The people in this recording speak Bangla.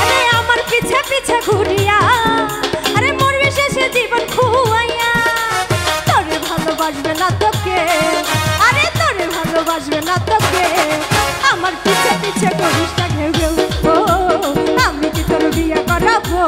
আরে আমার পিছে পিছে ঘুরিয়া, আরে মরবে শেষে জীবন খুয়ায়া তোরে ভালোবাসবে না তোকে, আরে তোরে ভালোবাসবে না তোকে। আমার পিছে পিছে ঘুরিস না ঘেউ ও আমি কি তোর বিয়ে করাবো?